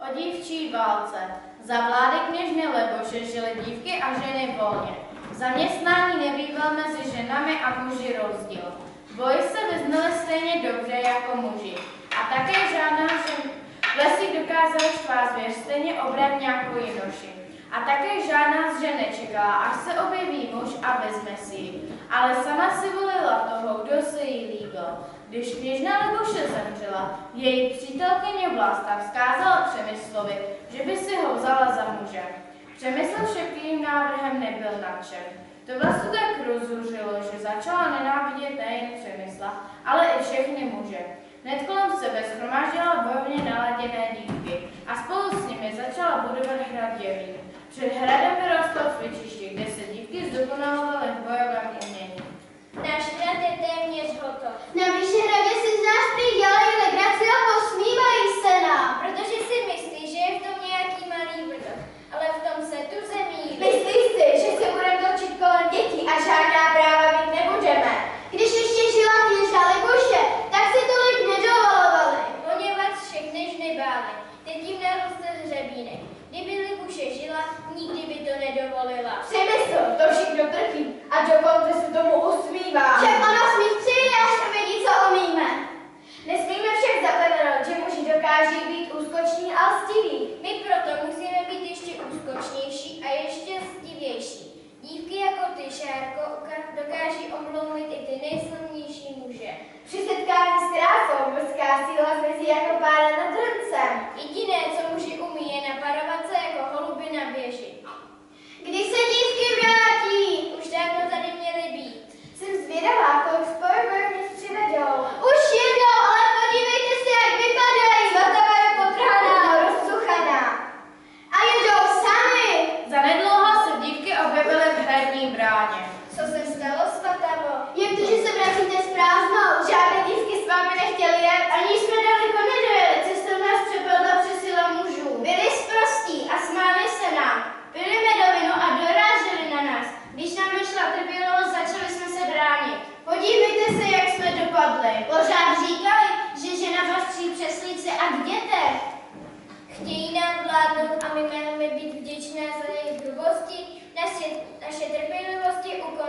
O dívčí válce. Za vlády kněžny Leboše žily dívky a ženy volně. Zaměstnání nebýval mezi ženami a muži rozdíl. Boj se vyznali stejně dobře jako muži. A také žádná žen v lesích dokázala štvát zvěř stejně obratně jako jinoši. A také žádná z žen nečekala, až se objeví muž a vezme si ji. Ale sama si volila toho, kdo se jí líbil. Když kněžna Libuše zemřela, její přítelkyně Vlasta vzkázala Přemyslovi, že by si ho vzala za muže. Přemysl však jejím návrhem nebyl nadšen. To Vlastu tak rozrušilo, že začala nenávidět nejen Přemysla, ale i všechny muže. Hned kolem sebe schromáždila bojovně naladěné dívky a spolu s nimi začala budovat hrad Děvín. Před hradem vyrostlo cvičiště, kde se dívky zdokonalovaly v bojovém umění. Náš hrad je téměř hotov. Na Vyšehradě si z nás prý dělají legraci a posmívají se nám. Protože si myslí, že je v tom nějaký malý vrtok. Ale v tom se tu zemí. Myslíš si, že se budeme točit kolem dětí a žádná práva mít nebudeme? Když ještě žila kněžna Libuše, tak si tolik nedovolovali. Poněvadž všechny žny bály. Teď jim naroste hřebínek. Kdyby Libuše žila, nikdy by to nedovolila. Přemysl, to všechno trpí a dokonce se tomu usmívá. Však ona smích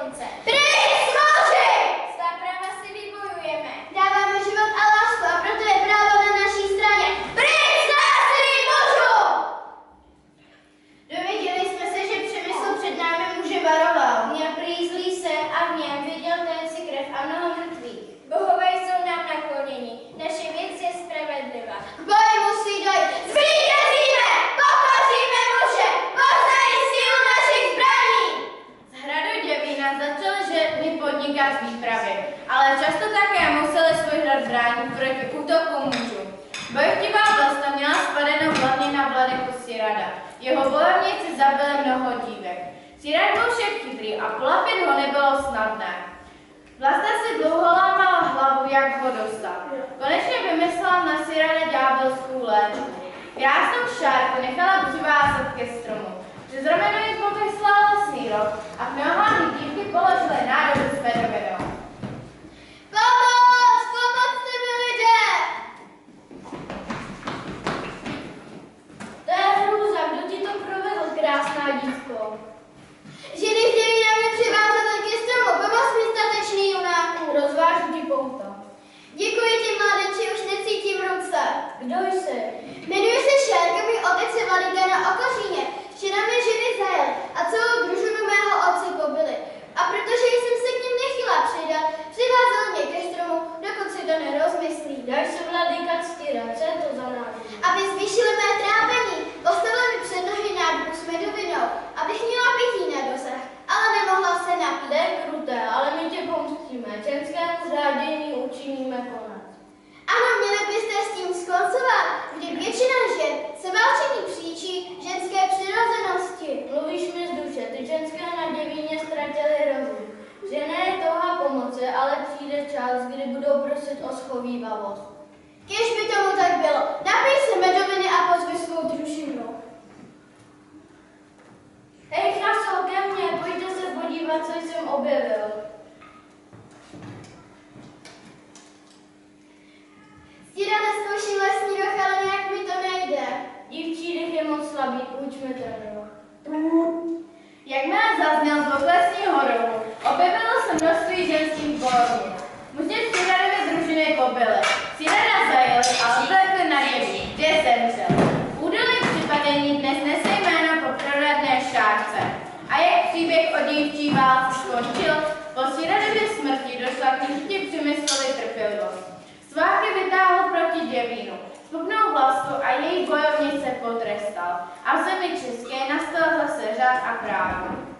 trpělivost proti útoku mužů. Bojovtivá vlasta měla spadenou hlavně na vladyku Sirada. Jeho bojovníci zabili mnoho dívek. Sirad byl však chytrý a polapit ho nebylo snadné. Vlasta si dlouho lámala hlavu, jak ho dostat. Konečně vymyslela na Sirada ďábelskou léčbu. Krásnou šárku nechala přivázat ke stromu. Přes rameno jí povyslala No, sir. Many čas, kdy budou prosit o schovývavost. Když by tomu tak bylo, napij se medoviny a pozvi svou družinu. Hej, kraso, ke mně, pojďte se podívat, co jsem objevil. Stírada zkouší lesní roh, ale nějak mi to nejde. Dívčí dech je moc slabý, půjčme ten roh. Jakmile zazněl zvuk lesního rohu, objevilo se množství ženských bojovnic. Muže s tyranem družiny pobili. Tyrana zajeli a odvlekli na ježí, kde zemřel. Údolí připadení dnes nese jméno po proradné šárce. A jak příběh o dívčí válce skončil, po Tyranově smrti došla knižitě přemyslovi trpělivost. Sváky vytáhl proti děvínu, schopnou vlastu a její bojovnice potrestal. A v zemi české nastal zase řád a právo.